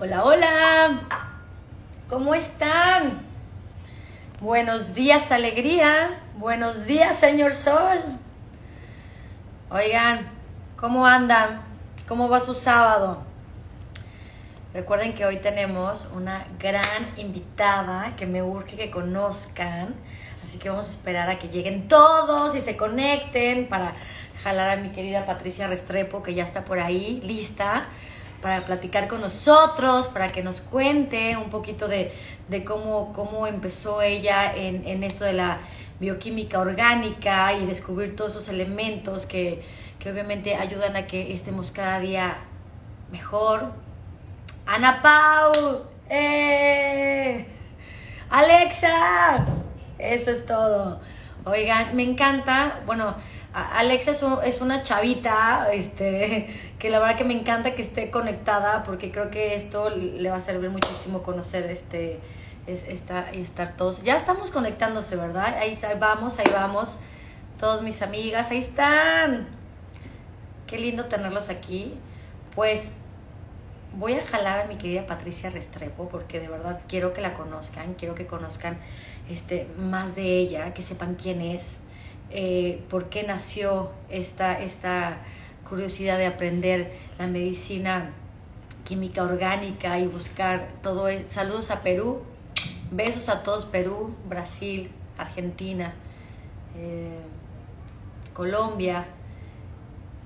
Hola, hola. ¿Cómo están? Buenos días, alegría. Buenos días, señor Sol. Oigan, ¿cómo andan? ¿Cómo va su sábado? Recuerden que hoy tenemos una gran invitada que me urge que conozcan. Así que vamos a esperar a que lleguen todos y se conecten para jalar a mi querida Patricia Restrepo, que ya está por ahí, lista para platicar con nosotros, para que nos cuente un poquito de, cómo, cómo empezó ella en, en, esto de la bioquímica orgánica y descubrir todos esos elementos que, que obviamente ayudan a que estemos cada día mejor. Ana Pau, ¡eh! Alexa, eso es todo. Oigan, me encanta, bueno, Alexa es, una chavita, este, que la verdad que me encanta que esté conectada porque creo que esto le va a servir muchísimo conocer este, es, esta, estar todos. Ya estamos conectándose, ¿verdad? Ahí, ahí vamos, ahí vamos. Todos mis amigas, ahí están. Qué lindo tenerlos aquí. Pues voy a jalar a mi querida Patricia Restrepo porque de verdad quiero que la conozcan, quiero que conozcan este, más de ella, que sepan quién es eh, por qué nació esta, esta curiosidad de aprender la medicina química orgánica y buscar todo. E-, saludos a Perú, besos a todos Perú, Brasil, Argentina, eh, Colombia.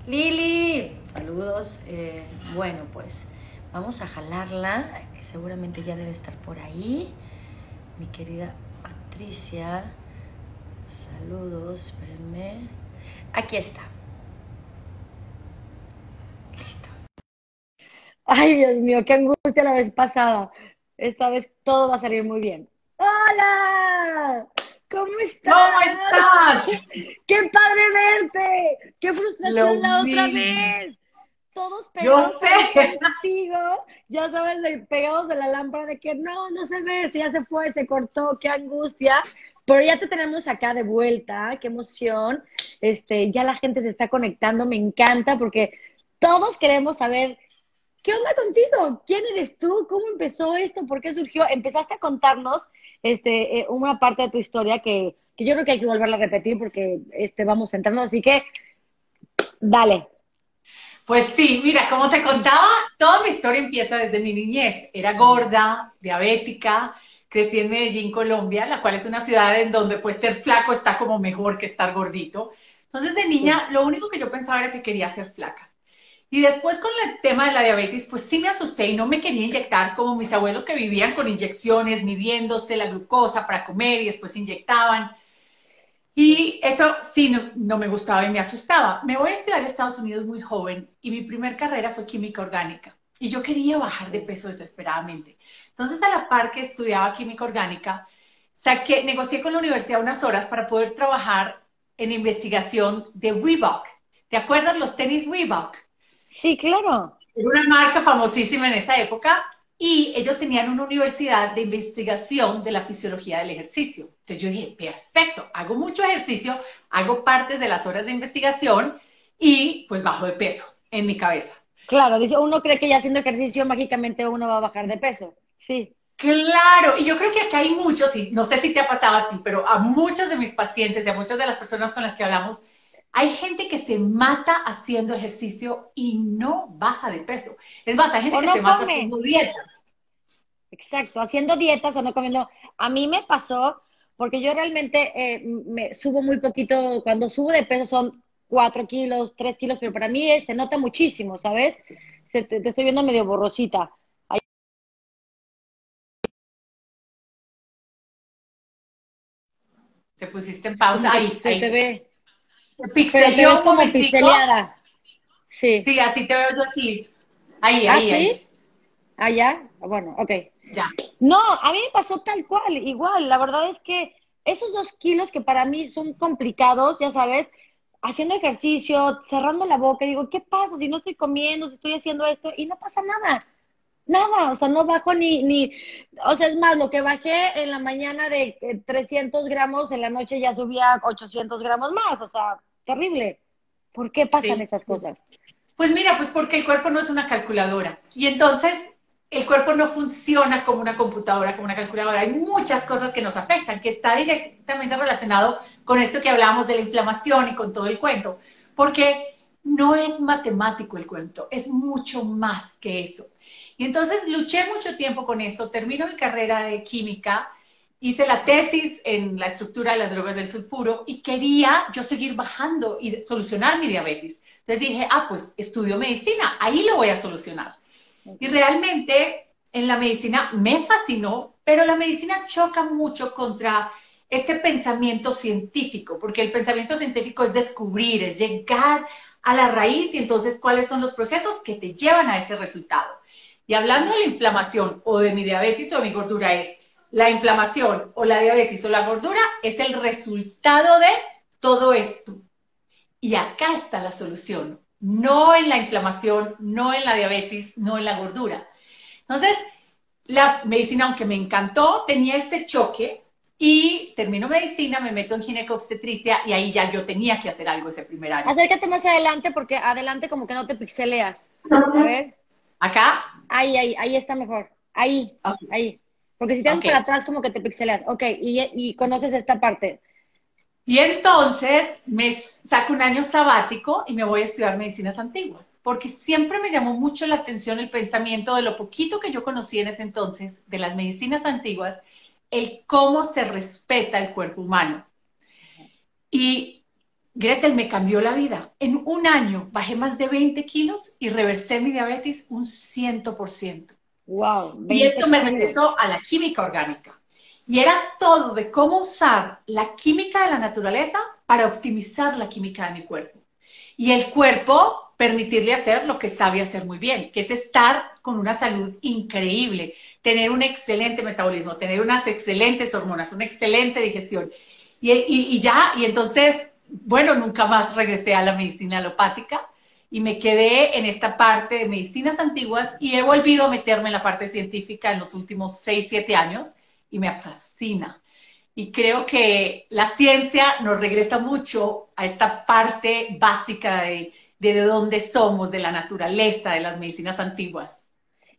Lili, saludos. Eh, bueno, pues vamos a jalarla, que seguramente ya debe estar por ahí. Mi querida Patricia. Saludos, espérenme. Aquí está. Listo. Ay, Dios mío, qué angustia la vez pasada. Esta vez todo va a salir muy bien. ¡Hola! ¿Cómo estás? ¿Cómo estás? ¡Qué padre verte! ¡Qué frustración la otra vez! Todos pegados contigo, ya sabes, pegados de la lámpara de que no, no se ve, si ya se fue, se cortó, qué angustia. Pero ya te tenemos acá de vuelta, qué emoción. Este, ya la gente se está conectando, me encanta porque todos queremos saber qué onda contigo, quién eres tú, cómo empezó esto, por qué surgió. Empezaste a contarnos este, eh, una parte de tu historia que, que yo creo que hay que volverla a repetir porque este, vamos entrando, así que dale. Pues sí, mira, como te contaba, toda mi historia empieza desde mi niñez. Era gorda, diabética, crecí en Medellín, Colombia, la cual es una ciudad en donde pues ser flaco está como mejor que estar gordito. Entonces de niña lo único que yo pensaba era que quería ser flaca. Y después con el tema de la diabetes, pues sí me asusté y no me quería inyectar como mis abuelos que vivían con inyecciones, midiéndose la glucosa para comer y después inyectaban. Y eso sí no, no, me gustaba y me asustaba. Me voy a estudiar a Estados Unidos muy joven y mi primer carrera fue química orgánica. Y yo quería bajar de peso desesperadamente. Entonces, a la par que estudiaba química orgánica, saqué, negocié con la universidad unas horas para poder trabajar en investigación de Reebok. ¿Te acuerdas los tenis Reebok? Sí, claro. Era una marca famosísima en esa época y ellos tenían una universidad de investigación de la fisiología del ejercicio. Entonces yo dije, perfecto, hago mucho ejercicio, hago partes de las horas de investigación y pues bajo de peso en mi cabeza. Claro, dice, uno cree que ya haciendo ejercicio mágicamente uno va a bajar de peso. Sí. Claro, y yo creo que acá hay muchos, y no sé si te ha pasado a ti, pero a muchos de mis pacientes y a muchas de las personas con las que hablamos, hay gente que se mata haciendo ejercicio y no baja de peso. Es más, hay gente que se mata haciendo dietas. Exacto, haciendo dietas o no comiendo. A mí me pasó, porque yo realmente eh, me subo muy poquito, cuando subo de peso son cuatro kilos, tres kilos, pero para mí se nota muchísimo, ¿sabes? te, estoy viendo medio borrosita. Te pusiste en pausa. Ahí, se te ve. Te como pixeleada. Sí. Sí, así te veo yo aquí. Ahí, ¿Ah, ahí, ahí. Ah, ya. Bueno, ok. Ya. No, a mí me pasó tal cual, igual. La verdad es que esos dos kilos que para mí son complicados, ya sabes, haciendo ejercicio, cerrando la boca, digo, ¿qué pasa si no estoy comiendo, si estoy haciendo esto? Y no pasa nada. Nada, o sea, no bajo ni, ni, o sea, es más, lo que bajé en la mañana de 300 eh, gramos, en la noche ya subía 800 gramos más, o sea, terrible. ¿Por qué pasan estas cosas? Pues mira, pues porque el cuerpo no es una calculadora. Y entonces el cuerpo no funciona como una computadora, como una calculadora. Hay muchas cosas que nos afectan, que está directamente relacionado con esto que hablábamos de la inflamación y con todo el cuento. Porque no es matemático el cuento, es mucho más que eso. Y entonces luché mucho tiempo con esto, termino mi carrera de química, hice la tesis en la estructura de las drogas del sulfuro y quería yo seguir bajando y solucionar mi diabetes. Entonces dije, ah, pues estudio medicina, ahí lo voy a solucionar. Y realmente en la medicina me fascinó, pero la medicina choca mucho contra este pensamiento científico, porque el pensamiento científico es descubrir, es llegar a la raíz y entonces cuáles son los procesos que te llevan a ese resultado. Y hablando de la inflamación o de mi diabetes o de mi gordura es, la inflamación o la diabetes o la gordura es el resultado de todo esto. Y acá está la solución, no en la inflamación, no en la diabetes, no en la gordura. Entonces, la medicina, aunque me encantó, tenía este choque y termino medicina, me meto en ginecobstetricia y ahí ya yo tenía que hacer algo ese primer año. Acércate más adelante porque adelante como que no te pixeleas. A ver. ¿Acá? Ahí, ahí, ahí está mejor. Ahí, ahí. Porque si te okay. para atrás como que te pixeleas. Ok, y, y conoces esta parte. Y entonces me saco un año sabático y me voy a estudiar medicinas antiguas, porque siempre me llamó mucho la atención el pensamiento de lo poquito que yo conocí en ese entonces de las medicinas antiguas el cómo se respeta el cuerpo humano. Y Gretel me cambió la vida. En un año bajé más de 20 kilos y reversé mi diabetes un 100%. Wow. Y esto me regresó a la química orgánica. Y era todo de cómo usar la química de la naturaleza para optimizar la química de mi cuerpo. Y el cuerpo permitirle hacer lo que sabe hacer muy bien, que es estar con una salud increíble, tener un excelente metabolismo, tener unas excelentes hormonas, una excelente digestión. Y, ya, y entonces, bueno, nunca más regresé a la medicina alopática y me quedé en esta parte de medicinas antiguas y he volvido a meterme en la parte científica en los últimos 6, 7 años y me fascina. Y creo que la ciencia nos regresa mucho a esta parte básica de de dónde somos, de la naturaleza, de las medicinas antiguas.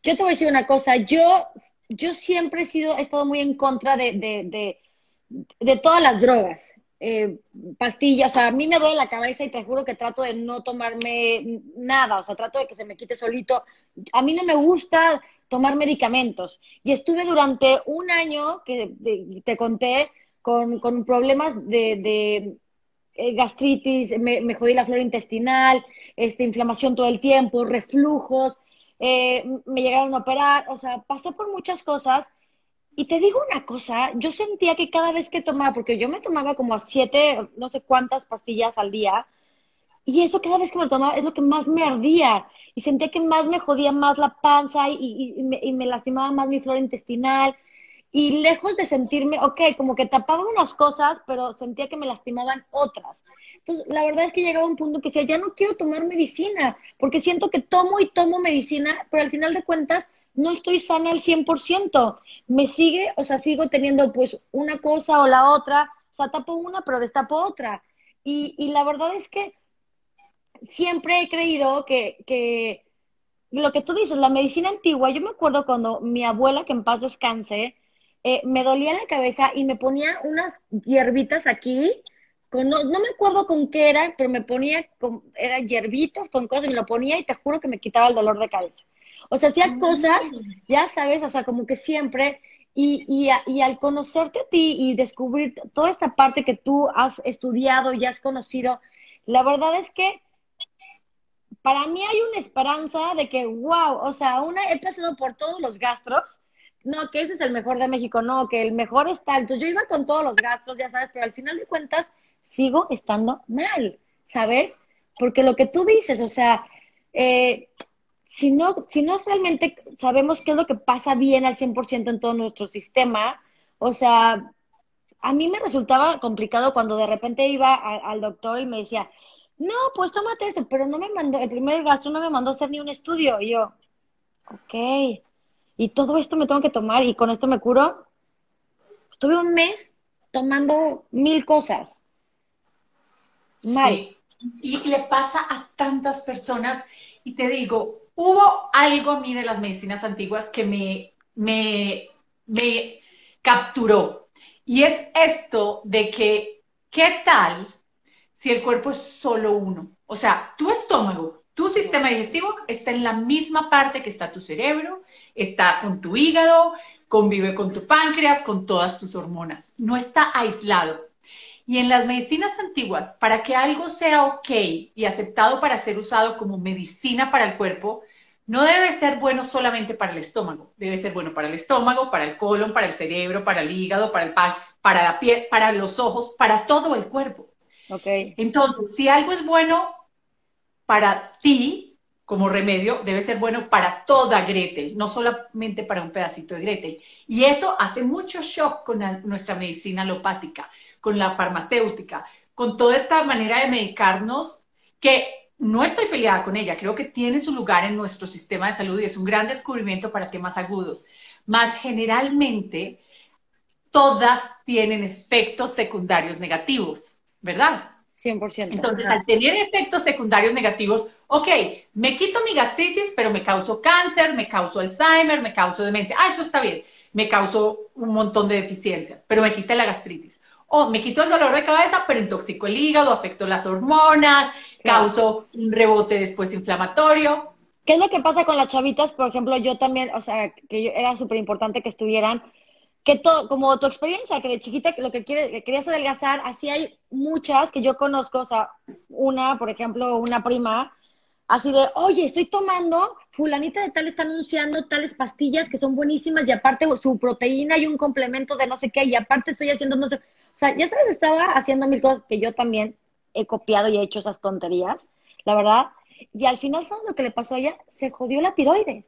Yo te voy a decir una cosa, yo, yo siempre he sido, he estado muy en contra de, de, de, todas las drogas. Eh, pastillas, o sea, a mí me duele la cabeza y te juro que trato de no tomarme nada, o sea, trato de que se me quite solito. A mí no me gusta tomar medicamentos y estuve durante un año, que te conté, con, con problemas de, eh, gastritis, me, jodí la flora intestinal, este, inflamación todo el tiempo, reflujos, eh, me llegaron a operar, o sea, pasé por muchas cosas. Y te digo una cosa, yo sentía que cada vez que tomaba, porque yo me tomaba como a siete, no sé cuántas pastillas al día, y eso cada vez que me lo tomaba es lo que más me ardía. Y sentía que más me jodía más la panza y, y me lastimaba más mi flora intestinal y lejos de sentirme, ok, como que tapaba unas cosas, pero sentía que me lastimaban otras. Entonces, la verdad es que llegaba un punto que decía, ya no quiero tomar medicina, porque siento que tomo y tomo medicina, pero al final de cuentas no estoy sana al 100%. Me sigue, o sea, sigo teniendo pues una cosa o la otra, o sea, tapo una, pero destapo otra. Y la verdad es que siempre he creído que, que lo que tú dices, la medicina antigua, yo me acuerdo cuando mi abuela, que en paz descanse, eh, me dolía la cabeza y me ponía unas hierbitas aquí, con, no, me acuerdo con qué era, pero me ponía, con, eran hierbitas con cosas, y me lo ponía y te juro que me quitaba el dolor de cabeza. O sea, hacía ah. cosas, ya sabes, o sea, como que siempre, y, y, y, al conocerte a ti y descubrir toda esta parte que tú has estudiado y has conocido, la verdad es que para mí hay una esperanza de que, wow, o sea, una, he pasado por todos los gastros, no, que ese es el mejor de México, no, que el mejor está. Entonces yo iba con todos los gastos, ya sabes, pero al final de cuentas sigo estando mal, ¿sabes? Porque lo que tú dices, o sea, eh, si, no, si no realmente sabemos qué es lo que pasa bien al 100% en todo nuestro sistema, o sea, a mí me resultaba complicado cuando de repente iba al doctor y me decía, no, pues tómate esto, pero no me mandó, el primer gastro no me mandó hacer ni un estudio. Y yo, ok, y todo esto me tengo que tomar y con esto me curo. Estuve un mes tomando mil cosas. Mal. Y le pasa a tantas personas. Y te digo, hubo algo a mí de las medicinas antiguas que me, me, me capturó. Y es esto de que, ¿qué tal si el cuerpo es solo uno? O sea, tu estómago, tu sistema digestivo está en la misma parte que está tu cerebro, está con tu hígado, convive con tu páncreas, con todas tus hormonas. No está aislado. Y en las medicinas antiguas, para que algo sea ok y aceptado para ser usado como medicina para el cuerpo, no debe ser bueno solamente para el estómago, debe ser bueno para el estómago, para el colon, para el cerebro, para el hígado, para el pan, para la piel, para los ojos, para todo el cuerpo. Okay. Entonces, si algo es bueno para ti como remedio, debe ser bueno para toda Gretel, no solamente para un pedacito de Gretel. Y eso hace mucho shock con nuestra medicina alopática, con la farmacéutica, con toda esta manera de medicarnos que no estoy peleada con ella, creo que tiene su lugar en nuestro sistema de salud y es un gran descubrimiento para temas agudos. Más generalmente, todas tienen efectos secundarios negativos, ¿verdad? 100%. Entonces, al tener efectos secundarios negativos, ok, me quito mi gastritis, pero me causo cáncer, me causo Alzheimer, me causo demencia. Ah, eso está bien. Me causo un montón de deficiencias, pero me quita la gastritis. O me quito el dolor de cabeza, pero intoxico el hígado, afecto las hormonas, causó un rebote después inflamatorio. ¿Qué es lo que pasa con las chavitas? Por ejemplo, yo también, o sea, que era súper importante que estuvieran, que todo, como tu experiencia, que de chiquita lo que, quiere, que querías adelgazar, así hay muchas que yo conozco, o sea, una, por ejemplo, una prima, así de, oye, estoy tomando, fulanita de tal está anunciando tales pastillas que son buenísimas y aparte su proteína y un complemento de no sé qué, y aparte estoy haciendo no sé, o sea, ya sabes, estaba haciendo mil cosas que yo también he copiado y he hecho esas tonterías, la verdad. Y al final, ¿sabes lo que le pasó a ella? Se jodió la tiroides.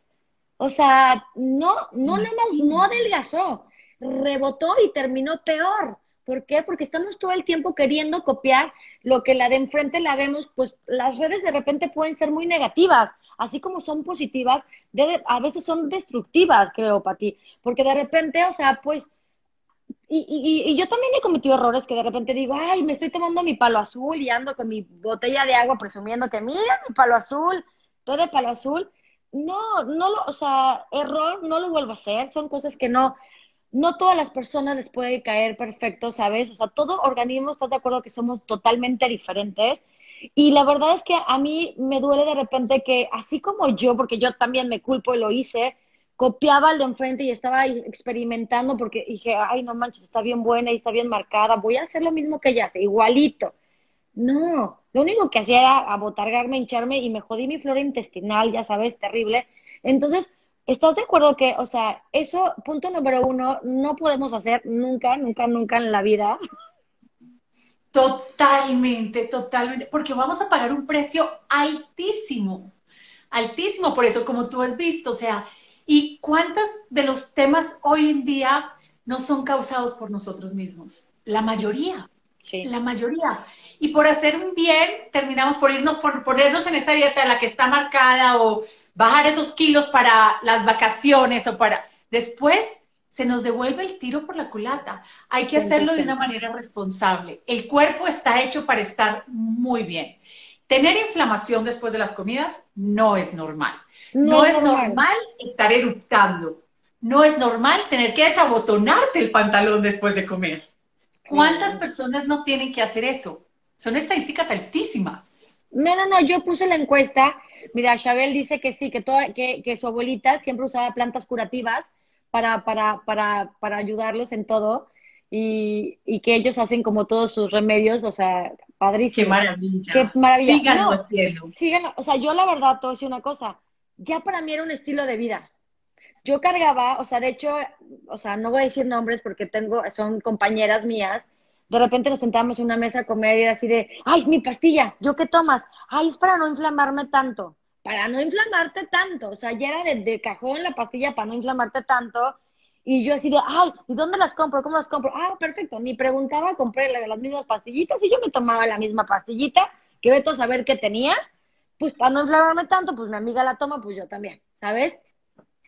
O sea, no, no nada no adelgazó, rebotó y terminó peor. ¿Por qué? Porque estamos todo el tiempo queriendo copiar lo que la de enfrente la vemos, pues las redes de repente pueden ser muy negativas, así como son positivas, a veces son destructivas, creo, para ti, porque de repente, o sea, pues y, y, yo también he cometido errores que de repente digo, ay, me estoy tomando mi palo azul y ando con mi botella de agua presumiendo que mira mi palo azul, todo de palo azul. No, no lo, o sea, error, no lo vuelvo a hacer. Son cosas que no, no todas las personas les puede caer perfecto, ¿sabes? O sea, todo organismo, ¿estás de acuerdo que somos totalmente diferentes? Y la verdad es que a mí me duele de repente que, así como yo, porque yo también me culpo y lo hice, copiaba al de enfrente y estaba experimentando porque dije, ay, no manches, está bien buena y está bien marcada, voy a hacer lo mismo que ella hace, igualito. No, lo único que hacía era abotargarme, hincharme y me jodí mi flora intestinal, ya sabes, terrible. Entonces, ¿estás de acuerdo que, o sea, eso, punto número uno, no podemos hacer nunca, nunca, nunca en la vida? Totalmente, totalmente, porque vamos a pagar un precio altísimo, altísimo, por eso, como tú has visto, o sea, ¿Y cuántos de los temas hoy en día no son causados por nosotros mismos? La mayoría. Sí. La mayoría. Y por hacer un bien, terminamos por irnos, por ponernos en esa dieta la que está marcada o bajar esos kilos para las vacaciones o para... Después se nos devuelve el tiro por la culata. Hay que hacerlo de una manera responsable. El cuerpo está hecho para estar muy bien. Tener inflamación después de las comidas no es normal. No, es normal. estar eructando. No es normal tener que desabotonarte el pantalón después de comer. ¿Cuántas personas no tienen que hacer eso? Son estadísticas altísimas. No, no, no, yo puse la encuesta. Mira, Chabel dice que sí, que, toda, que, que su abuelita siempre usaba plantas curativas para, para, para, para ayudarlos en todo y, y, que ellos hacen como todos sus remedios, o sea, padrísimo. Qué maravilla. Qué maravilla. Síganlo haciendo. Síganlo. O sea, yo la verdad te voy a decir una cosa ya para mí era un estilo de vida. Yo cargaba, o sea, de hecho, o sea, no voy a decir nombres porque tengo, son compañeras mías. De repente nos sentamos en una mesa a comer y así de, ay, mi pastilla, ¿yo qué tomas? Ay, es para no inflamarme tanto, para no inflamarte tanto. O sea, ya era de, cajón la pastilla para no inflamarte tanto. Y yo así de, ay, ¿y dónde las compro? ¿Cómo las compro? Ah, perfecto. Ni preguntaba, compré las mismas pastillitas y yo me tomaba la misma pastillita, que veto a saber qué tenía pues para no inflamarme tanto, pues mi amiga la toma, pues yo también, ¿sabes?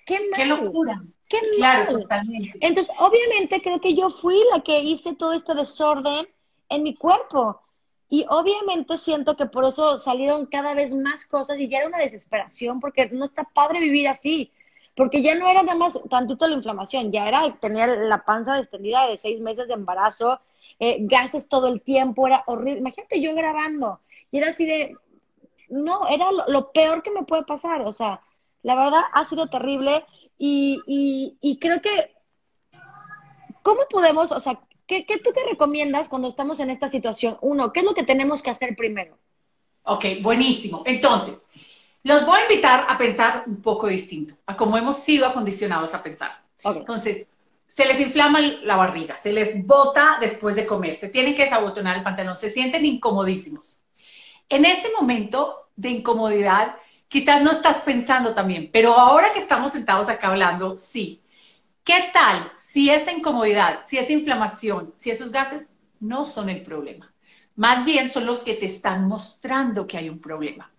Qué, mal. Qué locura. Qué claro, totalmente. Entonces, obviamente creo que yo fui la que hice todo este desorden en mi cuerpo. Y obviamente siento que por eso salieron cada vez más cosas y ya era una desesperación porque no está padre vivir así. Porque ya no era nada más tantito la inflamación, ya era tener la panza extendida de seis meses de embarazo, eh, gases todo el tiempo, era horrible. Imagínate yo grabando y era así de, no, era lo, peor que me puede pasar. O sea, la verdad ha sido terrible y, y, y creo que, ¿cómo podemos, o sea, ¿qué, ¿qué, tú qué recomiendas cuando estamos en esta situación? Uno, ¿qué es lo que tenemos que hacer primero? Ok, buenísimo. Entonces, los voy a invitar a pensar un poco distinto, a cómo hemos sido acondicionados a pensar. Entonces, se les inflama la barriga, se les bota después de comer, se tienen que desabotonar el pantalón, se sienten incomodísimos. En ese momento de incomodidad, quizás no estás pensando también, pero ahora que estamos sentados acá hablando, sí. ¿Qué tal si esa incomodidad, si esa inflamación, si esos gases no son el problema? Más bien son los que te están mostrando que hay un problema.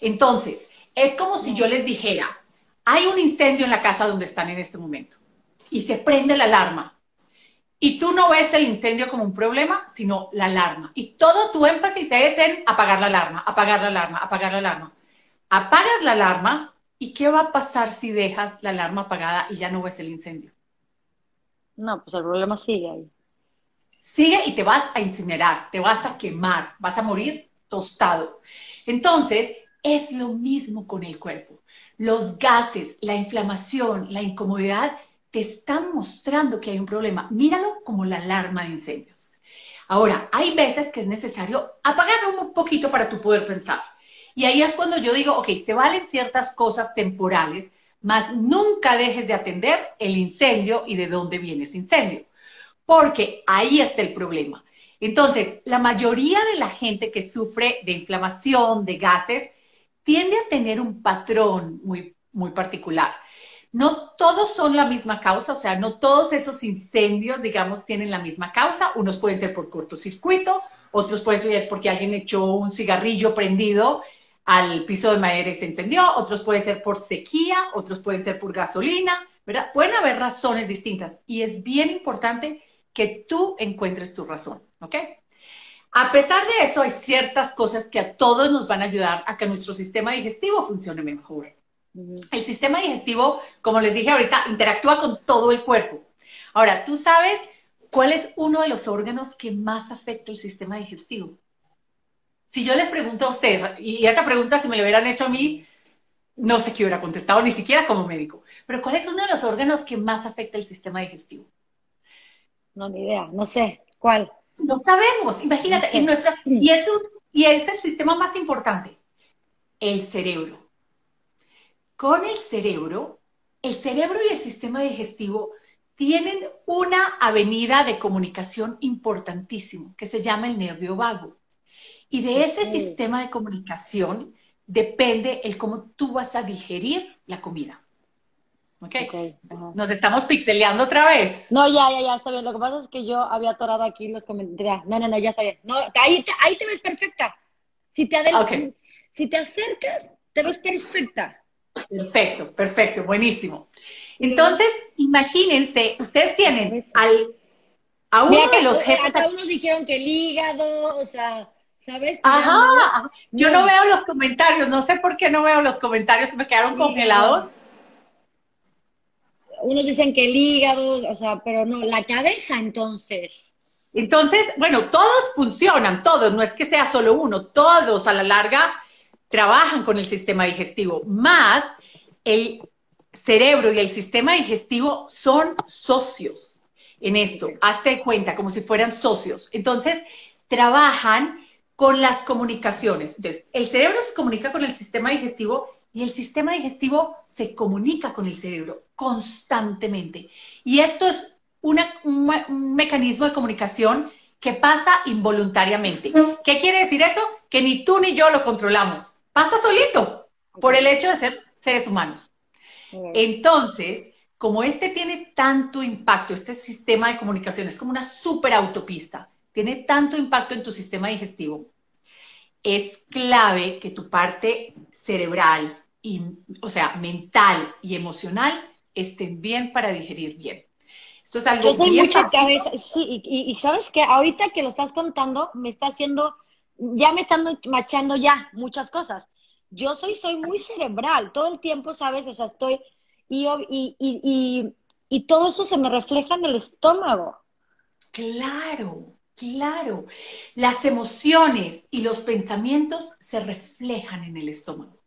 Entonces, es como si yo les dijera, hay un incendio en la casa donde están en este momento y se prende la alarma. Y tú no ves el incendio como un problema, sino la alarma. Y todo tu énfasis es en apagar la alarma, apagar la alarma, apagar la alarma. Apagas la alarma y ¿qué va a pasar si dejas la alarma apagada y ya no ves el incendio? No, pues el problema sigue ahí. Sigue y te vas a incinerar, te vas a quemar, vas a morir tostado. Entonces, es lo mismo con el cuerpo. Los gases, la inflamación, la incomodidad te están mostrando que hay un problema. Míralo como la alarma de incendios. Ahora, hay veces que es necesario apagarlo un poquito para tú poder pensar. Y ahí es cuando yo digo, ok, se valen ciertas cosas temporales, mas nunca dejes de atender el incendio y de dónde viene ese incendio. Porque ahí está el problema. Entonces, la mayoría de la gente que sufre de inflamación, de gases, tiende a tener un patrón muy, muy particular. No todos son la misma causa, o sea, no todos esos incendios, digamos, tienen la misma causa. Unos pueden ser por cortocircuito, otros pueden ser porque alguien echó un cigarrillo prendido al piso de madera y se encendió, otros pueden ser por sequía, otros pueden ser por gasolina, ¿verdad? Pueden haber razones distintas y es bien importante que tú encuentres tu razón, ¿ok? A pesar de eso, hay ciertas cosas que a todos nos van a ayudar a que nuestro sistema digestivo funcione mejor. El sistema digestivo, como les dije ahorita, interactúa con todo el cuerpo. Ahora, ¿tú sabes cuál es uno de los órganos que más afecta el sistema digestivo? Si yo les pregunto a ustedes, y esa pregunta si me la hubieran hecho a mí, no sé qué hubiera contestado, ni siquiera como médico, pero ¿cuál es uno de los órganos que más afecta el sistema digestivo? No, ni idea, no sé. ¿Cuál? No sabemos, imagínate, nuestra, y, es y es el sistema más importante, el cerebro. Con el cerebro, el cerebro y el sistema digestivo tienen una avenida de comunicación importantísimo que se llama el nervio vago. Y de ese sistema de comunicación depende el cómo tú vas a digerir la comida. ¿Ok? okay Nos estamos pixeleando otra vez. No, ya, ya, ya, está bien. Lo que pasa es que yo había atorado aquí los comentarios. No, no, no, ya está bien. No, ahí, ahí te ves perfecta. Si te, si te acercas, te ves perfecta. Perfecto, perfecto, buenísimo. Entonces, imagínense, ustedes tienen al, a uno de los jefes. Acá unos dijeron que el hígado, o sea, ¿sabes? Ajá, yo no veo los comentarios, no sé por qué no veo los comentarios, me quedaron congelados unos dicen que el hígado, o sea, pero no, la cabeza entonces. Entonces, bueno, todos funcionan, todos, no es que sea solo uno, todos a la larga trabajan con el sistema digestivo, más el cerebro y el sistema digestivo son socios en esto, hazte cuenta, como si fueran socios. Entonces, trabajan con las comunicaciones. Entonces, el cerebro se comunica con el sistema digestivo y el sistema digestivo se comunica con el cerebro constantemente. Y esto es un, mecanismo de comunicación que pasa involuntariamente. ¿Qué quiere decir eso? Que ni tú ni yo lo controlamos. Pasa solito por el hecho de ser seres humanos. Entonces, como este tiene tanto impacto, este sistema de comunicación es como una super autopista, tiene tanto impacto en tu sistema digestivo, es clave que tu parte cerebral, o sea, mental y emocional estén bien para digerir bien. Esto es algo Yo soy mucha cabeza, sí, y, sabes que ahorita que lo estás contando me está haciendo ya me están machando ya muchas cosas. Yo soy, soy muy cerebral, todo el tiempo, ¿sabes? O sea, estoy, y, y, y, y todo eso se me refleja en el estómago. Claro, claro. Las emociones y los pensamientos se reflejan en el estómago.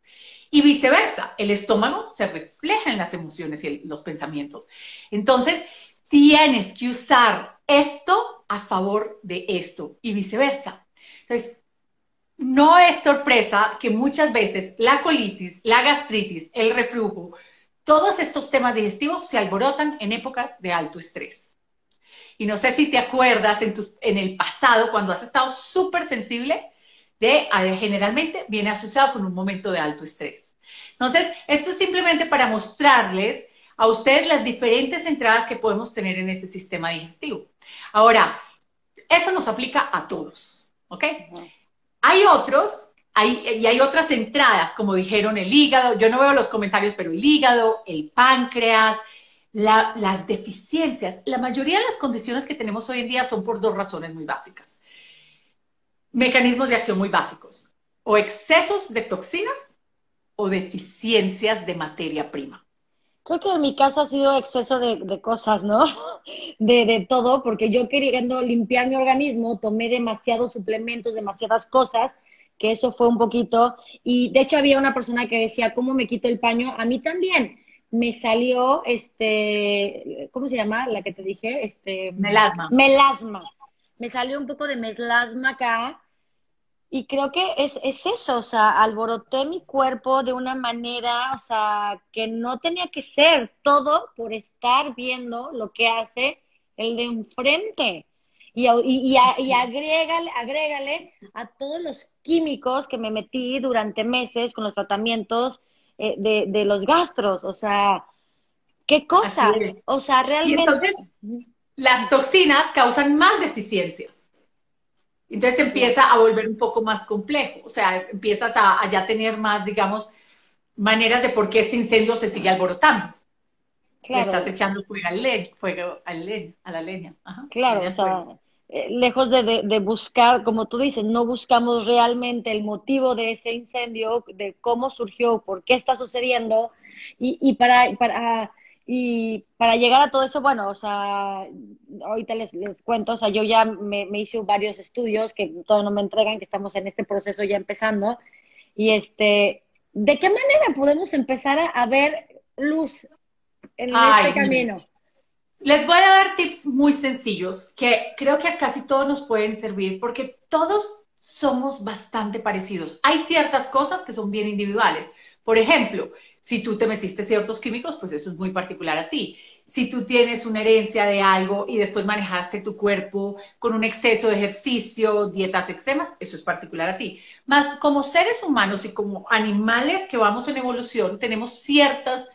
Y viceversa, el estómago se refleja en las emociones y los pensamientos. Entonces, tienes que usar esto a favor de esto y viceversa. Entonces, no es sorpresa que muchas veces la colitis, la gastritis, el reflujo, todos estos temas digestivos se alborotan en épocas de alto estrés. Y no sé si te acuerdas en, en el pasado, cuando has estado súper sensible, de, generalmente viene asociado con un momento de alto estrés. Entonces, esto es simplemente para mostrarles a ustedes las diferentes entradas que podemos tener en este sistema digestivo. Ahora, eso nos aplica a todos, ¿ok? Hay otros, hay, y hay otras entradas, como dijeron el hígado, yo no veo los comentarios, pero el hígado, el páncreas, las deficiencias. La mayoría de las condiciones que tenemos hoy en día son por dos razones muy básicas. Mecanismos de acción muy básicos, o excesos de toxinas o deficiencias de materia prima. Creo que en mi caso ha sido exceso de, cosas, ¿no? De, todo, porque yo queriendo limpiar mi organismo, tomé demasiados suplementos, demasiadas cosas, que eso fue un poquito. Y de hecho había una persona que decía, ¿cómo me quito el paño? A mí también. Me salió, este, ¿cómo se llama? La que te dije, este. Melasma. Melasma. Me salió un poco de melasma acá y creo que es, es eso, o sea, alboroté mi cuerpo de una manera, o sea, que no tenía que ser todo por estar viendo lo que hace el de enfrente. Y, y, y, agrégale, agrégale a todos los químicos que me metí durante meses con los tratamientos eh, de, de, los gastros. O sea, qué cosa. O sea, realmente. entonces, las toxinas causan más deficiencias. Entonces empieza a volver un poco más complejo, o sea, empiezas a, ya tener más, digamos, maneras de por qué este incendio se sigue alborotando. Claro. estás echando fuego, al leño, fuego al leño, a la leña. claro, o sea, eh, lejos de, de, buscar, como tú dices, no buscamos realmente el motivo de ese incendio, de cómo surgió, por qué está sucediendo, y, y para, para y para llegar a todo eso, bueno, o sea, ahorita les, les cuento, o sea, yo ya me, hice varios estudios que todavía no me entregan, que estamos en este proceso ya empezando. Y este, ¿de qué manera podemos empezar a, ver luz en este camino? Les voy a dar tips muy sencillos que creo que a casi todos nos pueden servir porque todos somos bastante parecidos. Hay ciertas cosas que son bien individuales. Por ejemplo, si tú te metiste ciertos químicos, pues eso es muy particular a ti. Si tú tienes una herencia de algo y después manejaste tu cuerpo con un exceso de ejercicio, dietas extremas, eso es particular a ti. Más como seres humanos y como animales que vamos en evolución, tenemos ciertas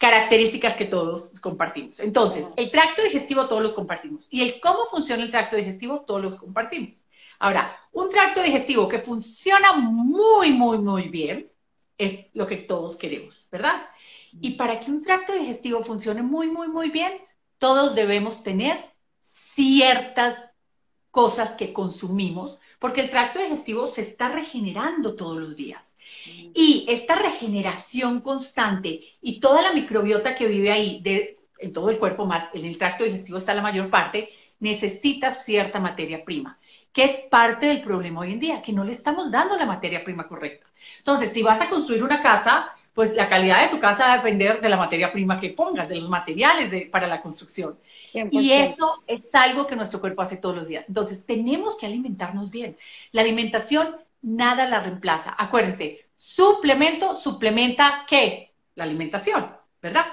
características que todos compartimos. Entonces, el tracto digestivo todos los compartimos. Y el cómo funciona el tracto digestivo todos los compartimos. Ahora, un tracto digestivo que funciona muy, muy, muy bien, es lo que todos queremos, ¿verdad? Y para que un tracto digestivo funcione muy, muy, muy bien, todos debemos tener ciertas cosas que consumimos, porque el tracto digestivo se está regenerando todos los días. Y esta regeneración constante y toda la microbiota que vive ahí, de, en todo el cuerpo más, en el tracto digestivo está la mayor parte, necesita cierta materia prima que es parte del problema hoy en día, que no le estamos dando la materia prima correcta. Entonces, si vas a construir una casa, pues la calidad de tu casa va a depender de la materia prima que pongas, de los materiales para la construcción. Y eso es algo que nuestro cuerpo hace todos los días. Entonces, tenemos que alimentarnos bien. La alimentación nada la reemplaza. Acuérdense, suplemento suplementa qué? La alimentación, ¿verdad?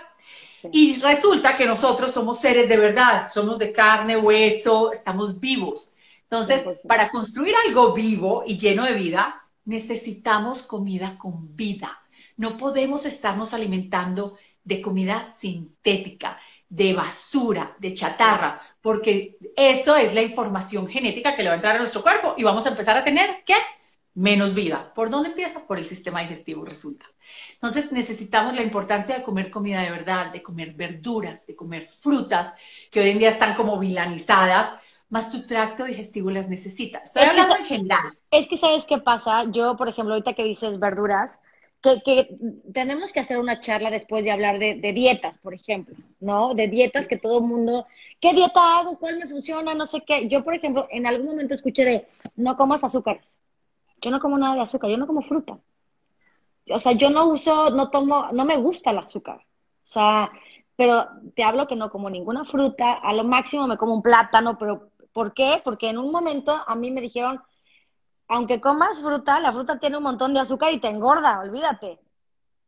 Y resulta que nosotros somos seres de verdad, somos de carne, hueso, estamos vivos. Entonces, para construir algo vivo y lleno de vida, necesitamos comida con vida. No podemos estarnos alimentando de comida sintética, de basura, de chatarra, porque eso es la información genética que le va a entrar a nuestro cuerpo y vamos a empezar a tener, ¿qué? Menos vida. ¿Por dónde empieza? Por el sistema digestivo, resulta. Entonces necesitamos la importancia de comer comida de verdad, de comer verduras, de comer frutas, que hoy en día están como vilanizadas, más tu tracto digestivo las necesita. Estoy hablando en general. Es que sabes qué pasa, yo por ejemplo ahorita que dices verduras, que, tenemos que hacer una charla después de hablar de, dietas, por ejemplo, ¿no? De dietas que todo el mundo, ¿qué dieta hago? ¿Cuál me funciona? No sé qué. Yo, por ejemplo, en algún momento escuché de, no comas azúcares. Yo no como nada de azúcar, yo no como fruta. O sea, yo no uso, no tomo, no me gusta el azúcar. O sea, pero te hablo que no como ninguna fruta, a lo máximo me como un plátano, pero ¿por qué? Porque en un momento a mí me dijeron, aunque comas fruta, la fruta tiene un montón de azúcar y te engorda, olvídate.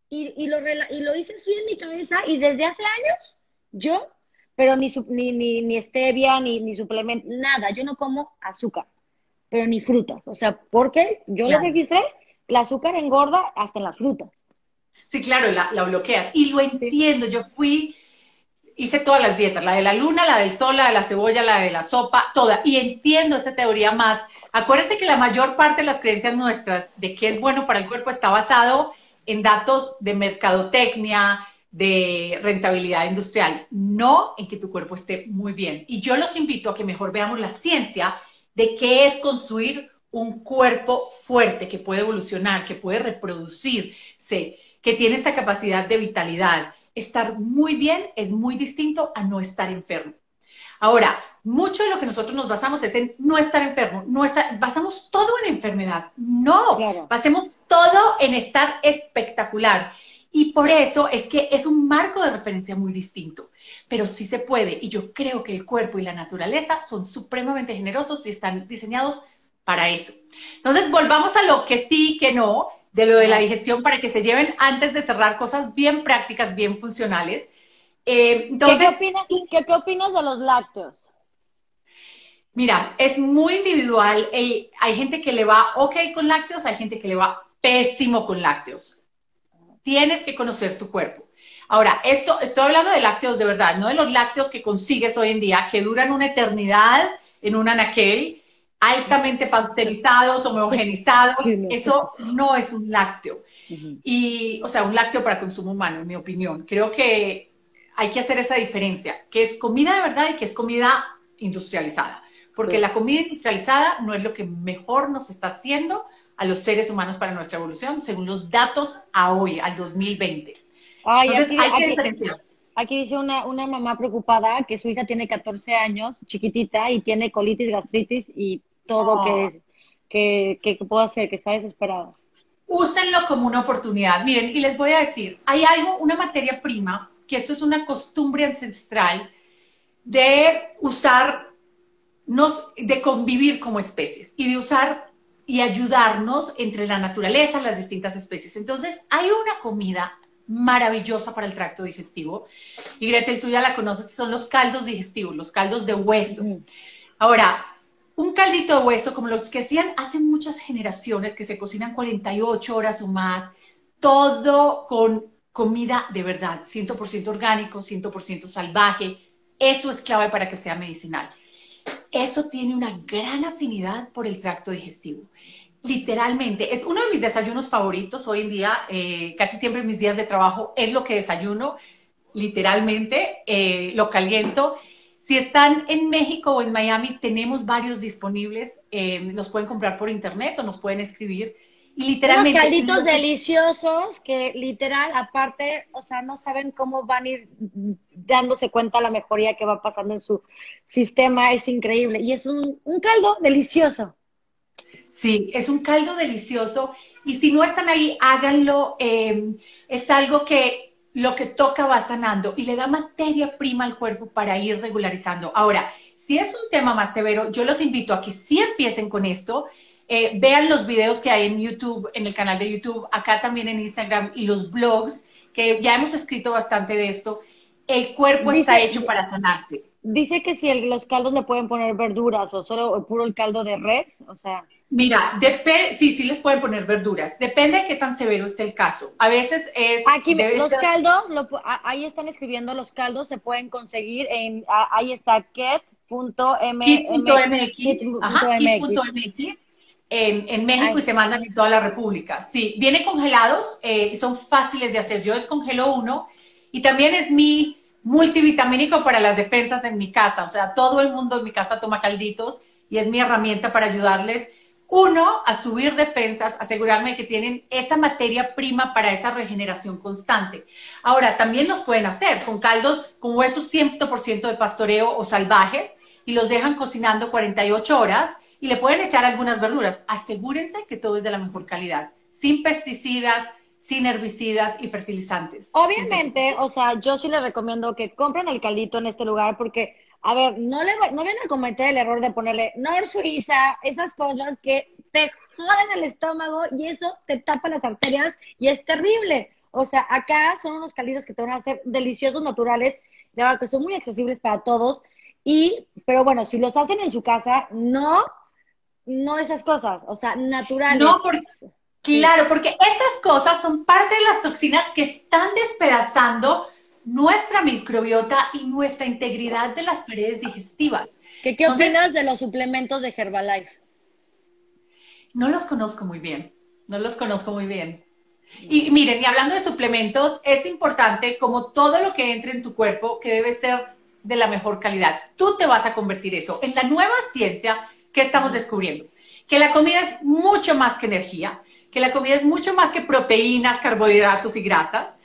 Y, y, lo, y lo hice así en mi cabeza y desde hace años, yo, pero ni, ni, ni, ni stevia, ni, ni suplemento, nada, yo no como azúcar, pero ni frutas. O sea, porque yo lo registré, el azúcar engorda hasta en las frutas. Sí, claro, la, la bloqueas. Y lo entiendo, yo fui, hice todas las dietas, la de la luna, la del sol, la de la cebolla, la de la sopa, toda. Y entiendo esa teoría más Acuérdense que la mayor parte de las creencias nuestras de qué es bueno para el cuerpo está basado en datos de mercadotecnia, de rentabilidad industrial, no en que tu cuerpo esté muy bien. Y yo los invito a que mejor veamos la ciencia de qué es construir un cuerpo fuerte que puede evolucionar, que puede reproducirse, que tiene esta capacidad de vitalidad. Estar muy bien es muy distinto a no estar enfermo. Ahora, mucho de lo que nosotros nos basamos es en no estar enfermo, no basamos todo en enfermedad. No, basemos todo en estar espectacular. Y por eso es que es un marco de referencia muy distinto, pero sí se puede. Y yo creo que el cuerpo y la naturaleza son supremamente generosos y están diseñados para eso. Entonces, volvamos a lo que sí, que no, de lo de la digestión para que se lleven antes de cerrar cosas bien prácticas, bien funcionales. Eh, entonces, ¿Qué, opinas, ¿qué opinas de los lácteos? Mira, es muy individual. hay gente que le va ok con lácteos, hay gente que le va pésimo con lácteos. Tienes que conocer tu cuerpo. Ahora, esto, estoy hablando de lácteos de verdad, no de los lácteos que consigues hoy en día, que duran una eternidad en un anaquel, altamente pasteurizados, homogenizados. Eso no es un lácteo. Y, o sea, un lácteo para consumo humano, en mi opinión. Creo que hay que hacer esa diferencia, que es comida de verdad y que es comida industrializada porque la comida industrializada no es lo que mejor nos está haciendo a los seres humanos para nuestra evolución, según los datos a hoy, al 2020. Entonces, hay que diferenciar. Aquí dice una, una mamá preocupada que su hija tiene 14 años, chiquitita, y tiene colitis, gastritis y todo que, que, que, puedo hacer, que está desesperada. Úsenlo como una oportunidad. Miren, y les voy a decir, hay algo, una materia prima, que esto es una costumbre ancestral de usar de convivir como especies y de usar y ayudarnos entre la naturaleza, las distintas especies. Entonces, hay una comida maravillosa para el tracto digestivo. Y Gretel, tú ya la conoces, son los caldos digestivos, los caldos de hueso. Ahora, un caldito de hueso como los que hacían hace muchas generaciones, que se cocinan 48 horas o más, todo con comida de verdad, 100% orgánico, 100% salvaje. Eso es clave para que sea medicinal eso tiene una gran afinidad por el tracto digestivo. Literalmente, es uno de mis desayunos favoritos hoy en día, eh, casi siempre en mis días de trabajo es lo que desayuno, literalmente, eh, lo caliento. Si están en México o en Miami, tenemos varios disponibles, eh, nos pueden comprar por internet o nos pueden escribir literalmente. Unos calditos deliciosos que literal, aparte, o sea, no saben cómo van a ir dándose cuenta la mejoría que va pasando en su sistema, es increíble. Y es un, caldo delicioso. Sí, es un caldo delicioso. Y si no están ahí, háganlo. Em, es algo que lo que toca va sanando y le da materia prima al cuerpo para ir regularizando. Ahora, si es un tema más severo, yo los invito a que sí empiecen con esto eh, vean los videos que hay en YouTube, en el canal de YouTube, acá también en Instagram y los blogs, que ya hemos escrito bastante de esto. El cuerpo está hecho para sanarse. Dice que si los caldos le pueden poner verduras o solo puro el caldo de res, o sea. Mira, sí, sí les pueden poner verduras. Depende de qué tan severo esté el caso. A veces es. Aquí los caldos, ahí están escribiendo los caldos, se pueden conseguir en. ahí está ket.mx. Kit.mx en, México y se mandan en toda la República. Sí, vienen congelados, eh, son fáciles de hacer. Yo descongelo uno y también es mi multivitamínico para las defensas en mi casa. O sea, todo el mundo en mi casa toma calditos y es mi herramienta para ayudarles, uno, a subir defensas, asegurarme que tienen esa materia prima para esa regeneración constante. Ahora, también los pueden hacer con caldos con huesos 100% de pastoreo o salvajes y los dejan cocinando 48 horas y le pueden echar algunas verduras. Asegúrense que todo es de la mejor calidad, sin pesticidas, sin herbicidas y fertilizantes. Obviamente, o sea, yo sí les recomiendo que compren el caldito en este lugar porque a ver, no, le, no vienen a cometer el error de ponerle Nor Suiza, esas cosas que te joden el estómago y eso te tapa las arterias y es terrible. O sea, acá son unos calidos que te van a hacer deliciosos, naturales, de verdad que son muy accesibles para todos. Y, pero bueno, si los hacen en su casa, no, no esas cosas, o sea, naturales. No, porque, claro, porque esas cosas son parte de las toxinas que están despedazando nuestra microbiota y nuestra integridad de las paredes digestivas. ¿Qué, qué opinas de los suplementos de Herbalife? No los conozco muy bien, no los conozco muy bien. Y miren, y hablando de suplementos, es importante, como todo lo que entre en tu cuerpo, que debe ser de la mejor calidad. Tú te vas a convertir eso en la nueva ciencia que estamos descubriendo. Que la comida es mucho más que energía, que la comida es mucho más que proteínas, carbohidratos y grasas,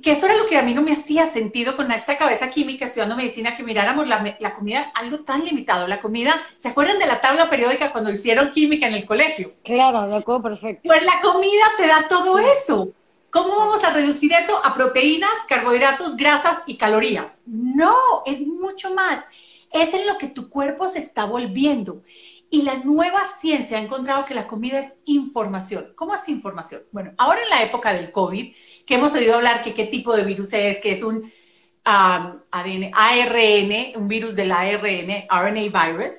que eso era lo que a mí no me hacía sentido con esta cabeza química estudiando medicina, que miráramos la, comida algo tan limitado. La comida, ¿se acuerdan de la tabla periódica cuando hicieron química en el colegio? Claro, lo acuerdo perfecto. Pues la comida te da todo eso. ¿Cómo vamos a reducir eso a proteínas, carbohidratos, grasas y calorías? No, es mucho más. Es en lo que tu cuerpo se está volviendo. Y la nueva ciencia ha encontrado que la comida es información. ¿Cómo es información? Bueno, ahora en la época del COVID, que hemos oído hablar que qué tipo de virus es, que es un ARN, un virus del ARN, RNA virus,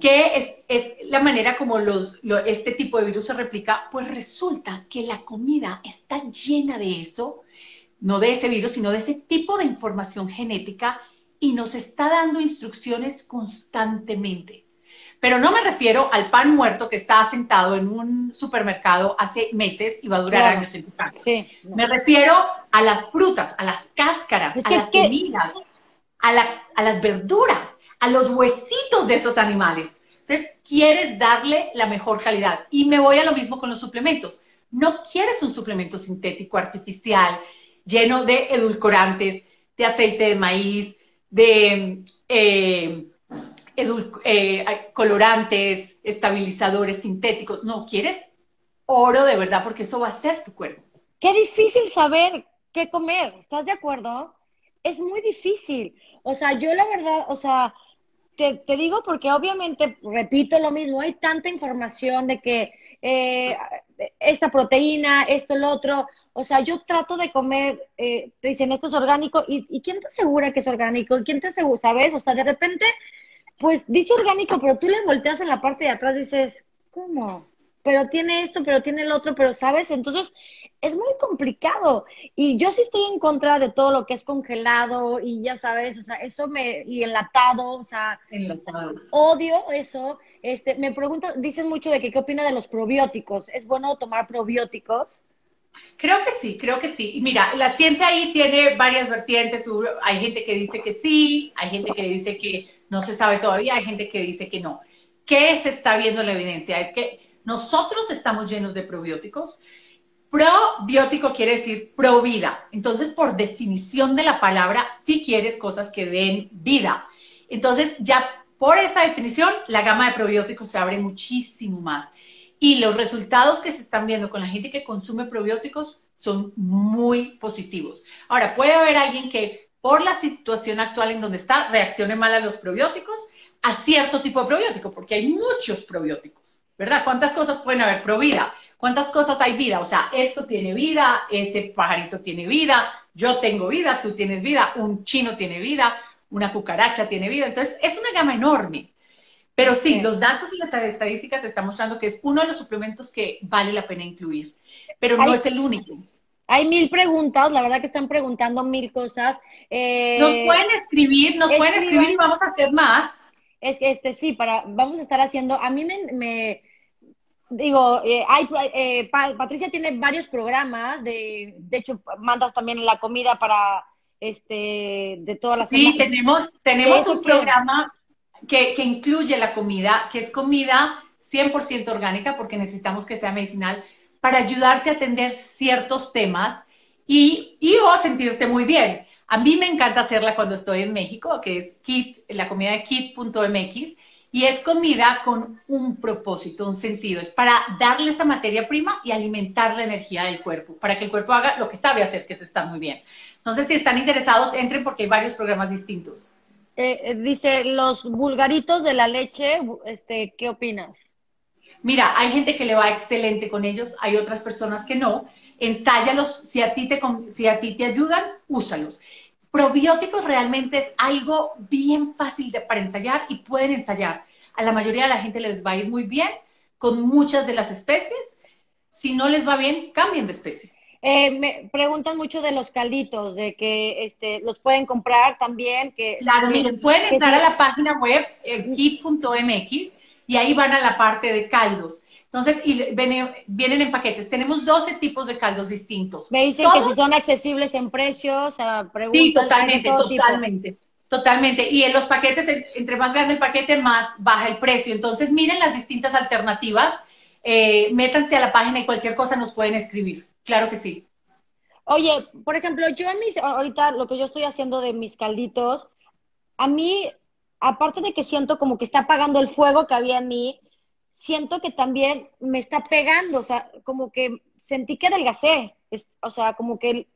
que es, la manera como los, este tipo de virus se replica, pues resulta que la comida está llena de eso, no de ese virus, sino de ese tipo de información genética y nos está dando instrucciones constantemente. Pero no me refiero al pan muerto que está sentado en un supermercado hace meses y va a durar años en tu casa. Me refiero a las frutas, a las cáscaras, a las semillas, a, a las verduras, a los huesitos de esos animales. Entonces, quieres darle la mejor calidad. Y me voy a lo mismo con los suplementos. No quieres un suplemento sintético, artificial, lleno de edulcorantes, de aceite de maíz, de eh, eh, colorantes, estabilizadores sintéticos. No, quieres oro de verdad porque eso va a ser tu cuerpo. Qué difícil saber qué comer, ¿estás de acuerdo? Es muy difícil. O sea, yo la verdad, o sea, te, te digo porque obviamente, repito lo mismo, hay tanta información de que eh, esta proteína, esto, el otro. O sea, yo trato de comer, eh, te dicen esto es orgánico, ¿y, ¿y quién te asegura que es orgánico? ¿Quién te asegura, sabes? O sea, de repente pues dice orgánico, pero tú le volteas en la parte de atrás y dices, ¿cómo? Pero tiene esto, pero tiene el otro, pero sabes, entonces es muy complicado. Y yo sí estoy en contra de todo lo que es congelado y ya sabes, o sea, eso me, y enlatado, o sea, odio eso. Este, me pregunto, dicen mucho de que qué opina de los probióticos. ¿Es bueno tomar probióticos? Creo que sí, creo que sí. Mira, la ciencia ahí tiene varias vertientes. Hay gente que dice que sí, hay gente que dice que no se sabe todavía, hay gente que dice que no. ¿Qué se está viendo en la evidencia? Es que nosotros estamos llenos de probióticos. Probiótico quiere decir pro vida. Entonces, por definición de la palabra, sí quieres cosas que den vida. Entonces, ya por esa definición, la gama de probióticos se abre muchísimo más. Y los resultados que se están viendo con la gente que consume probióticos son muy positivos. Ahora, puede haber alguien que por la situación actual en donde está, reaccione mal a los probióticos, a cierto tipo de probiótico, porque hay muchos probióticos, ¿verdad? ¿Cuántas cosas pueden haber pro vida? ¿Cuántas cosas hay vida? O sea, esto tiene vida, ese pajarito tiene vida, yo tengo vida, tú tienes vida, un chino tiene vida, una cucaracha tiene vida. Entonces, es una gama enorme. Pero sí, los datos y las estadísticas están mostrando que es uno de los suplementos que vale la pena incluir, pero no es el único. Hay mil preguntas, la verdad que están preguntando mil cosas. Eh, nos pueden escribir, nos pueden escribir y vamos a hacer más. Es que este sí, para vamos a estar haciendo. A mí me, digo, eh, hay, eh, Patricia tiene varios programas. De, de hecho, mandas también la comida para este, de todas las Sí, tenemos, tenemos un programa que, incluye la comida, que es comida 100% orgánica, porque necesitamos que sea medicinal, para ayudarte a atender ciertos temas y, y o a sentirte muy bien. A mí me encanta hacerla cuando estoy en México, que es kit, la comida de kit.mx, y es comida con un propósito, un sentido. Es para darle esa materia prima y alimentar la energía del cuerpo, para que el cuerpo haga lo que sabe hacer, que es estar muy bien. Entonces, si están interesados, entren porque hay varios programas distintos. Eh, eh, dice, los vulgaritos de la leche, este, ¿qué opinas? Mira, hay gente que le va excelente con ellos, hay otras personas que no. Ensáyalos, si a ti te, si a ti te ayudan, úsalos. Probióticos realmente es algo bien fácil de, para ensayar y pueden ensayar. A la mayoría de la gente les va a ir muy bien con muchas de las especies. Si no les va bien, cambien de especie. Eh, me preguntan mucho de los calditos, de que este, los pueden comprar también. Que, claro, miren, pueden entrar a la página web eh, kit.mx y ahí van a la parte de caldos. Entonces, y vienen, en paquetes. Tenemos 12 tipos de caldos distintos. Me dicen que si son accesibles en precios, a Sí, totalmente, totalmente. Totalmente. Y en los paquetes, entre más grande el paquete, más baja el precio. Entonces, miren las distintas alternativas. Eh, métanse a la página y cualquier cosa nos pueden escribir. Claro que sí. Oye, por ejemplo, yo en mis, ahorita lo que yo estoy haciendo de mis calditos, a mí, aparte de que siento como que está apagando el fuego que había en mí, siento que también me está pegando, o sea, como que sentí que adelgacé, o sea, como que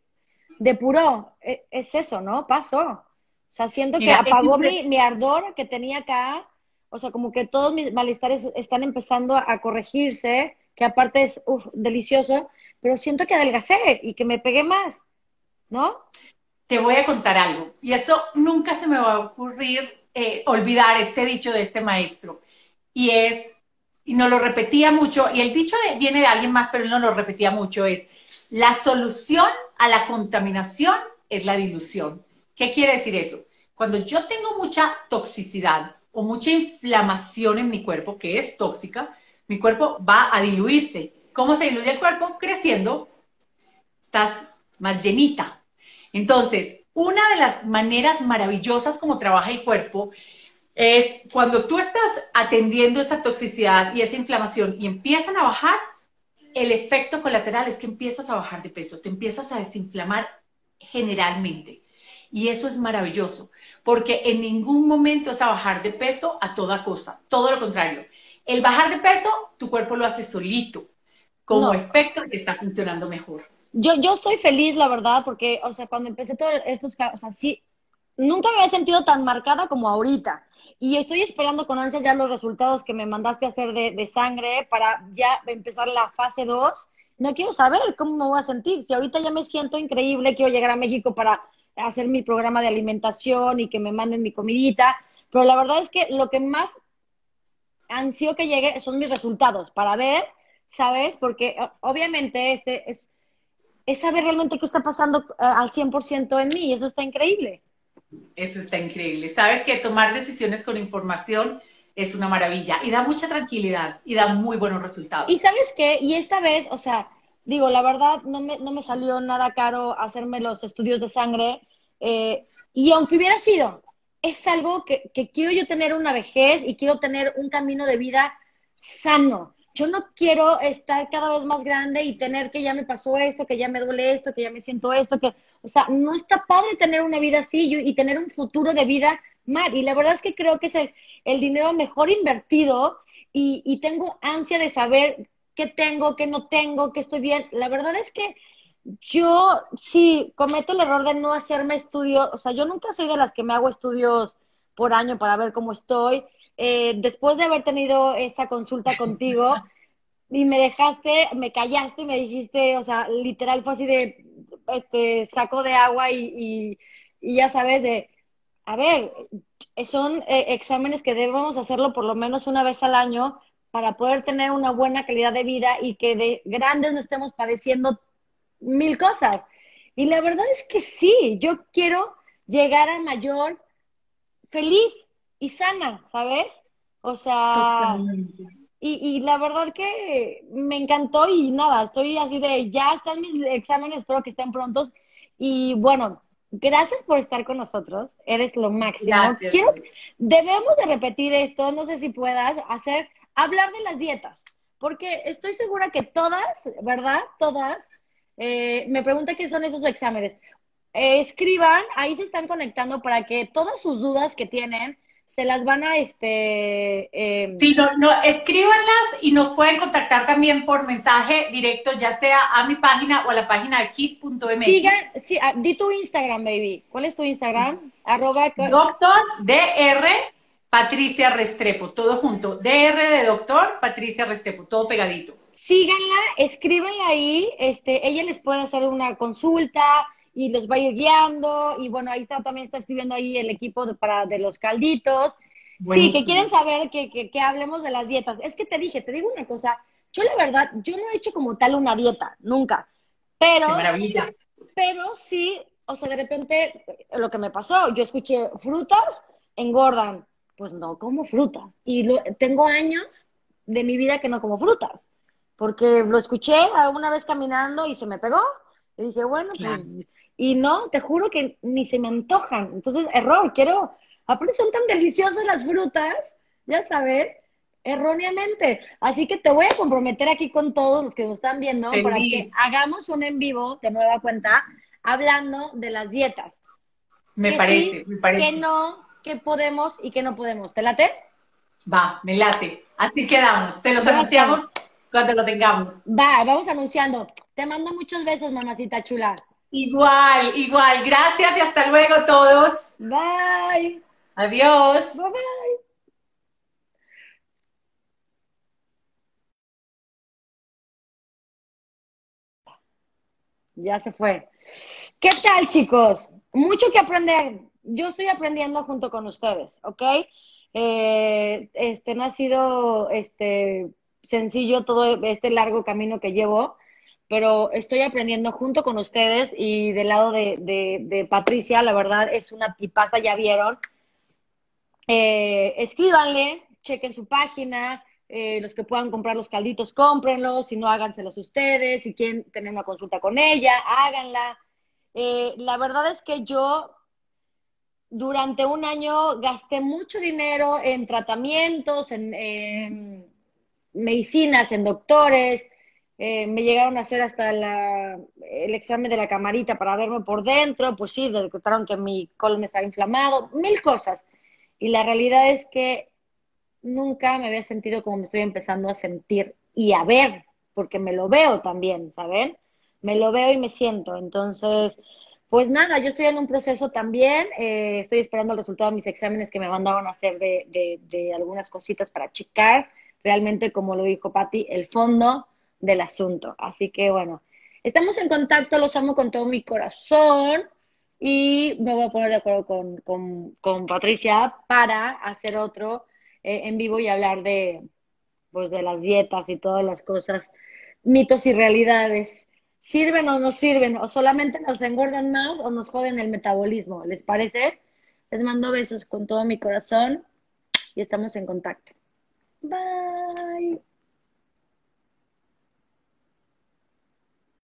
depuró, e, es, eso, ¿no? Pasó. O sea, siento que apagó mi, mi, ardor que tenía acá, o sea, como que todos mis malestares están empezando a corregirse, que aparte es delicioso, pero siento que adelgacé y que me pegué más, ¿no? Te voy a contar algo, y esto nunca se me va a ocurrir eh, olvidar este dicho de este maestro, y es, y no lo repetía mucho, y el dicho viene de alguien más, pero él no lo repetía mucho, es, la solución a la contaminación es la dilución. ¿Qué quiere decir eso? Cuando yo tengo mucha toxicidad o mucha inflamación en mi cuerpo, que es tóxica, mi cuerpo va a diluirse. ¿Cómo se diluye el cuerpo? Creciendo. Estás más llenita. Entonces, una de las maneras maravillosas como trabaja el cuerpo es cuando tú estás atendiendo esa toxicidad y esa inflamación y empiezan a bajar, el efecto colateral es que empiezas a bajar de peso, te empiezas a desinflamar generalmente. Y eso es maravilloso, porque en ningún momento es a bajar de peso a toda costa, todo lo contrario. El bajar de peso, tu cuerpo lo hace solito, como efecto que está funcionando mejor. Yo, yo estoy feliz, la verdad, porque, o sea, cuando empecé todos estos, o sea, sí, nunca me había sentido tan marcada como ahorita. Y estoy esperando con ansias ya los resultados que me mandaste a hacer de, de sangre para ya empezar la fase 2. No quiero saber cómo me voy a sentir. Si ahorita ya me siento increíble, quiero llegar a México para hacer mi programa de alimentación y que me manden mi comidita. Pero la verdad es que lo que más ansío que llegue son mis resultados para ver, ¿sabes? Porque obviamente este es, es saber realmente qué está pasando uh, al 100% en mí y eso está increíble. Eso está increíble. Sabes que tomar decisiones con información es una maravilla y da mucha tranquilidad y da muy buenos resultados. Y sabes qué, y esta vez, o sea, digo, la verdad no me, no me salió nada caro hacerme los estudios de sangre eh, y aunque hubiera sido es algo que, quiero yo tener una vejez y quiero tener un camino de vida sano. Yo no quiero estar cada vez más grande y tener que ya me pasó esto, que ya me duele esto, que ya me siento esto, que, o sea, no está padre tener una vida así y, tener un futuro de vida mal. Y la verdad es que creo que es el, dinero mejor invertido y, y tengo ansia de saber qué tengo, qué no tengo, qué estoy bien. La verdad es que yo sí cometo el error de no hacerme estudios, o sea, yo nunca soy de las que me hago estudios por año para ver cómo estoy. Eh, después de haber tenido esa consulta contigo y me dejaste, me callaste y me dijiste, o sea, literal fue así de, este, saco de agua y, y, ya sabes, de, a ver, son eh, exámenes que debemos hacerlo por lo menos una vez al año para poder tener una buena calidad de vida y que de grandes no estemos padeciendo mil cosas. Y la verdad es que sí, yo quiero llegar a mayor feliz y sana, ¿sabes? O sea, y, y, la verdad que me encantó y nada, estoy así de, ya están mis exámenes, espero que estén prontos. Y bueno, gracias por estar con nosotros. Eres lo máximo. Gracias. Quiero, debemos de repetir esto, no sé si puedas hacer, hablar de las dietas, porque estoy segura que todas, ¿verdad? Todas, eh, me preguntan qué son esos exámenes. Eh, escriban, ahí se están conectando para que todas sus dudas que tienen se las van a, este... eh, Sí, no, no, escríbanlas y nos pueden contactar también por mensaje directo, ya sea a mi página o a la página de kit.mx. sigan, sí, ah, di tu Instagram, baby. ¿Cuál es tu Instagram? Arroba, Doctor DR Patricia Restrepo, todo junto. DR de doctor Patricia Restrepo, todo pegadito. síganla, escríbanla ahí, este, ella les puede hacer una consulta y los va a ir guiando, y bueno, ahí está, también está escribiendo ahí el equipo de, para, de los calditos. Sí, que quieren saber que, que, que hablemos de las dietas. Es que te dije, te digo una cosa, yo la verdad, yo no he hecho como tal una dieta, nunca, pero Qué maravilla. pero sí, o sea, de repente, lo que me pasó, yo escuché frutas engordan. Pues no como frutas. Y lo- tengo años de mi vida que no como frutas. Porque lo escuché alguna vez caminando y se me pegó. Y dije, bueno, pues, y no, te juro que ni se me antojan. Entonces, error, quiero. Aparte, son tan deliciosas las frutas, ya sabes, erróneamente. Así que te voy a comprometer aquí con todos los que nos están viendo para Feliz. que hagamos un en vivo de nueva cuenta hablando de las dietas. Me Que parece, sí, me parece. Que no, que podemos y que no podemos. ¿Te late? Va, me late. Así quedamos. Te los anunciamos cuando lo tengamos. Va, vamos anunciando. Te mando muchos besos, mamacita chula. Igual, igual. Gracias y hasta luego todos. Bye. Adiós. Bye bye. Ya se fue. ¿Qué tal, chicos? Mucho que aprender. Yo estoy aprendiendo junto con ustedes, ¿ok? Eh, este no ha sido este sencillo todo este largo camino que llevo, pero estoy aprendiendo junto con ustedes y del lado de, de, de Patricia, la verdad es una tipaza, ya vieron. Eh, escríbanle, chequen su página, eh, los que puedan comprar los calditos, cómprenlos, si no, háganselos ustedes, si quieren tener una consulta con ella, háganla. Eh, la verdad es que yo durante un año gasté mucho dinero en tratamientos, en, en medicinas, en doctores, eh, me llegaron a hacer hasta la, el examen de la camarita para verme por dentro, pues sí, detectaron que mi colon estaba inflamado, mil cosas. Y la realidad es que nunca me había sentido como me estoy empezando a sentir y a ver, porque me lo veo también, ¿saben? Me lo veo y me siento. Entonces, pues nada, yo estoy en un proceso también, eh, estoy esperando el resultado de mis exámenes que me mandaron a hacer de, de, de algunas cositas para checar realmente, como lo dijo Patti, el fondo del asunto. Así que bueno, estamos en contacto, los amo con todo mi corazón y me voy a poner de acuerdo con, con, con Patricia para hacer otro eh, en vivo y hablar de, pues, de las dietas y todas las cosas, mitos y realidades. ¿Sirven o no sirven? ¿O solamente nos engordan más o nos joden el metabolismo? ¿Les parece? Les mando besos con todo mi corazón y estamos en contacto. Bye.